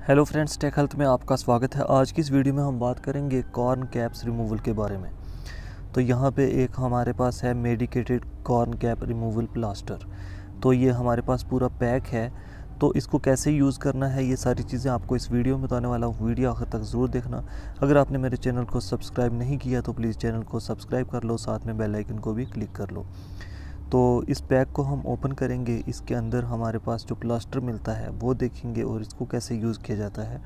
Hello friends take health में आपका स्वागत है। आज की इस वीडियो में हम बात करेंगे कॉर्न कैप्स रिमूवल के बारे में। तो यहाँ पे एक हमारे पास है medicated corn cap removal plaster तो ये हमारे पास पूरा पैक है। तो इसको कैसे यूज़ करना है, ये सारी चीज़ें आपको इस वीडियो में बताने वाला हूँ। वीडियो आखिर तक ज़रूर देखना। अगर आपने मेरे चैनल को सब्सक्राइब नहीं किया तो प्लीज़ चैनल को सब्सक्राइब कर लो, साथ में बेल आइकन को भी क्लिक कर लो। तो इस पैक को हम ओपन करेंगे। इसके अंदर हमारे पास जो प्लास्टर मिलता है, वो देखेंगे और इसको कैसे यूज़ किया जाता है,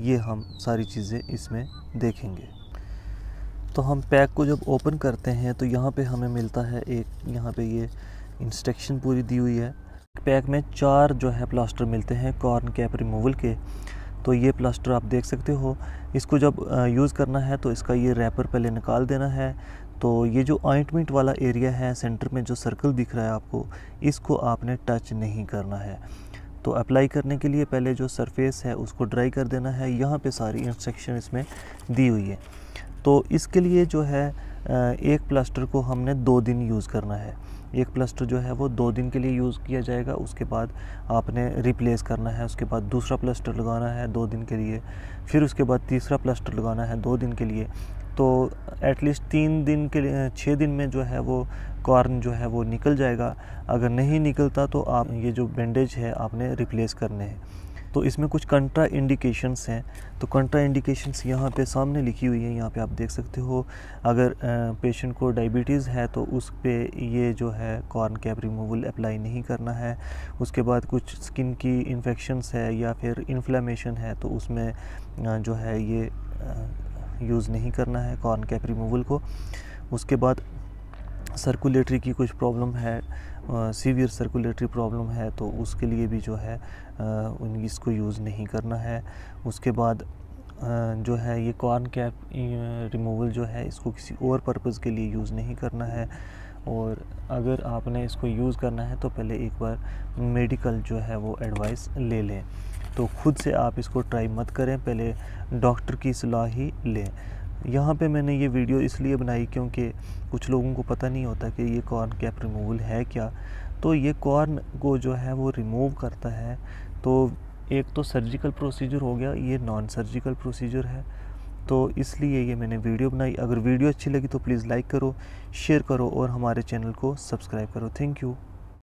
ये हम सारी चीज़ें इसमें देखेंगे। तो हम पैक को जब ओपन करते हैं तो यहाँ पे हमें मिलता है एक, यहाँ पे ये इंस्ट्रक्शन पूरी दी हुई है। पैक में चार जो है प्लास्टर मिलते हैं, कॉर्न कैप रिमूवल के। तो ये प्लास्टर आप देख सकते हो। इसको जब यूज़ करना है तो इसका ये रैपर पहले निकाल देना है। तो ये जो ऑइंटमेंट वाला एरिया है सेंटर में जो सर्कल दिख रहा है आपको, इसको आपने टच नहीं करना है। तो अप्लाई करने के लिए पहले जो सरफेस है उसको ड्राई कर देना है। यहाँ पे सारी इंस्ट्रक्शन इसमें दी हुई है। तो इसके लिए जो है एक प्लास्टर को हमने दो दिन यूज़ करना है। एक प्लास्टर जो है वो दो दिन के लिए यूज़ किया जाएगा, उसके बाद आपने रिप्लेस करना है, उसके बाद दूसरा प्लास्टर लगाना है दो दिन के लिए, फिर उसके बाद तीसरा प्लास्टर लगाना है दो दिन के लिए। तो एटलीस्ट तीन दिन के लिए छः दिन में जो है वो कॉर्न जो है वो निकल जाएगा। अगर नहीं निकलता तो आप ये जो बैंडेज है आपने रिप्लेस करने हैं। तो इसमें कुछ कंट्रा इंडिकेशंस हैं। तो कंट्रा इंडिकेशंस यहाँ पे सामने लिखी हुई है, यहाँ पे आप देख सकते हो। अगर पेशेंट को डायबिटीज़ है तो उस पर ये जो है कॉर्न कैप रिमूवल अप्लाई नहीं करना है। उसके बाद कुछ स्किन की इन्फेक्शंस है या फिर इन्फ्लेमेशन है तो उसमें जो है ये यूज़ नहीं करना है कॉर्न कैप रिमूवल को। उसके बाद सर्कुलेटरी की कुछ प्रॉब्लम है सीवियर सर्कुलेटरी प्रॉब्लम है तो उसके लिए भी जो है इसको यूज़ नहीं करना है। उसके बाद जो है ये कॉर्न कैप रिमूवल जो है, इसको किसी और पर्पज़ के लिए यूज़ नहीं करना है। और अगर आपने इसको यूज़ करना है तो पहले एक बार मेडिकल जो है, वो एडवाइस ले लें। तो खुद से आप इसको ट्राई मत करें, पहले डॉक्टर की सलाह ही लें। यहाँ पे मैंने ये वीडियो इसलिए बनाई क्योंकि कुछ लोगों को पता नहीं होता कि ये कॉर्न कैप रिमूवल है क्या। तो ये कॉर्न को जो है वो रिमूव करता है। तो एक तो सर्जिकल प्रोसीजर हो गया, ये नॉन सर्जिकल प्रोसीजर है। तो इसलिए ये मैंने वीडियो बनाई। अगर वीडियो अच्छी लगी तो प्लीज़ लाइक करो, शेयर करो और हमारे चैनल को सब्सक्राइब करो। Thank you.